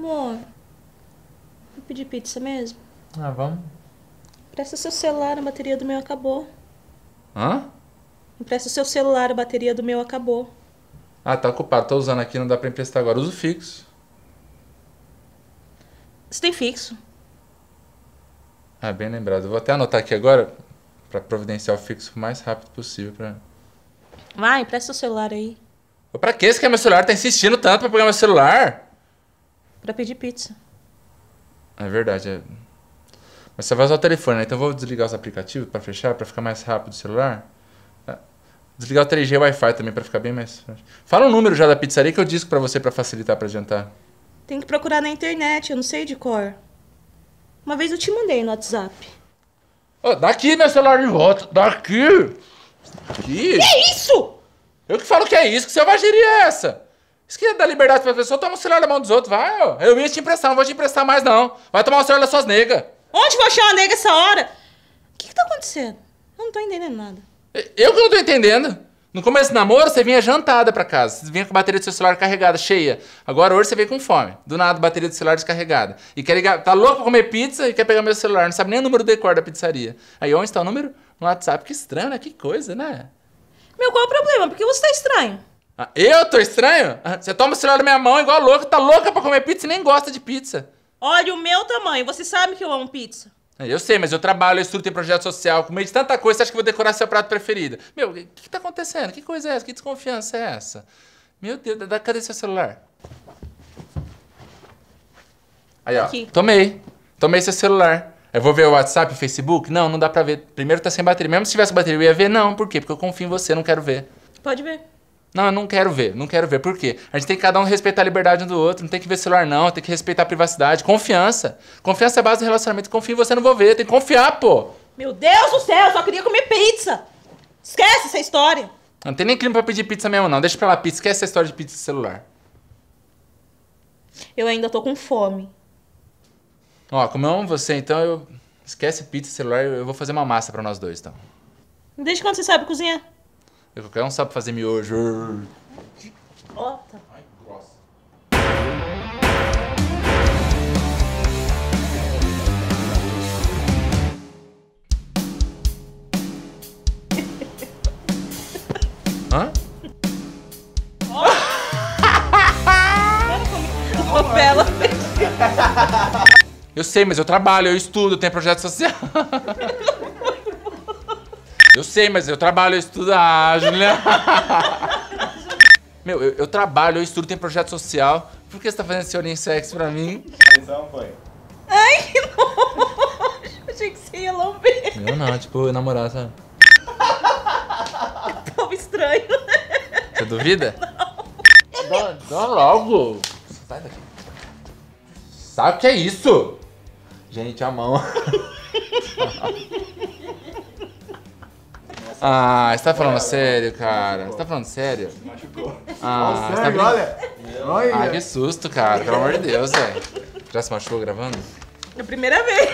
Amor, vou pedir pizza mesmo? Ah, vamos. Empresta seu celular, a bateria do meu acabou. Hã? Empresta seu celular, a bateria do meu acabou. Ah, tá ocupado. Tô usando aqui, não dá pra emprestar agora. Uso fixo. Você tem fixo? Ah, bem lembrado. Vou até anotar aqui agora pra providenciar o fixo o mais rápido possível pra... Vai, empresta seu celular aí. Pra que você quer meu celular? Tá insistindo tanto pra pegar meu celular? Pra pedir pizza. É verdade, é... Mas você vai usar o telefone, né? Então eu vou desligar os aplicativos pra fechar, pra ficar mais rápido o celular. É. Desligar o 3G e o Wi-Fi também pra ficar bem mais... Fala o número já da pizzaria que eu disco pra você pra facilitar pra jantar. Tem que procurar na internet, eu não sei de cor. Uma vez eu te mandei no WhatsApp. Ô, daqui meu celular de volta. Daqui! Aqui! Que isso? Eu que falo que é isso, que selvageria é essa? Isso que é dar liberdade pra pessoa, toma o celular da mão dos outros, vai, ó. Eu ia te emprestar, não vou te emprestar mais, não. Vai tomar o celular das suas negas. Onde vou achar uma nega essa hora? O que, que tá acontecendo? Eu não tô entendendo nada. Eu que não tô entendendo. No começo do namoro, você vinha jantada pra casa. Você vinha com a bateria do seu celular carregada, cheia. Agora hoje você veio com fome. Do nada, bateria do celular descarregada. E quer ligar, tá louco pra comer pizza e quer pegar meu celular. Não sabe nem o número do decor da pizzaria. Aí onde está o número? No WhatsApp. Que estranho, né? Que coisa, né? Meu, qual é o problema? Por que você tá estranho? Ah, eu tô estranho? Ah, Você toma o celular da minha mão igual louca, tá louca pra comer pizza e nem gosta de pizza. Olha o meu tamanho, você sabe que eu amo pizza. Eu sei, mas eu trabalho, eu estudo, tenho projeto social, com meio de tanta coisa, você acha que eu vou decorar seu prato preferido? Meu, o que, que tá acontecendo? Que coisa é essa? Que desconfiança é essa? Meu Deus, da- cadê seu celular? Aí, ó. Aqui. Tomei. Tomei seu celular. Eu vou ver o WhatsApp, o Facebook? Não, não dá pra ver. Primeiro tá sem bateria. Mesmo se tivesse bateria, eu ia ver? Não. Por quê? Porque eu confio em você, não quero ver. Pode ver. Não, eu não quero ver, não quero ver. Por quê? A gente tem que cada um respeitar a liberdade um do outro, não tem que ver celular, não, tem que respeitar a privacidade. Confiança. Confiança é base do relacionamento. Confio em você, não vou ver. Tem que confiar, pô. Meu Deus do céu, eu só queria comer pizza. Esquece essa história. Não tem nem clima pra pedir pizza mesmo, não. Deixa pra lá pizza. Esquece essa história de pizza e celular. Eu ainda tô com fome. Ó, como eu amo você, então eu. Esquece pizza e celular, eu eu vou fazer uma massa pra nós dois, então. Desde quando você sabe cozinhar? Eu, qualquer um sabe fazer miojo. Ó, tá. Ai, grossa. Hã? Novela. Eu sei, mas eu trabalho, eu estudo, eu tenho projeto social. Eu sei, mas eu trabalho, eu estudo. Ah, Juliana. Meu, eu, eu trabalho, eu estudo, tenho projeto social. Por que você tá fazendo esse olhinho sexy pra mim? Atenção, foi. Ai, que nojo. Achei que você ia lamber. Eu não, tipo, namorar, sabe? Tava estranho. Você duvida? Dá, dá logo. Sai daqui. Sabe o que é isso? Gente, a mão. Ah, você tá falando sério, cara? Você tá falando sério? Machucou. Ah, você tá Sério, brin- olha. Olha. Ah, que susto, cara. Pelo amor de Deus, velho. Já se machucou gravando? É a primeira vez.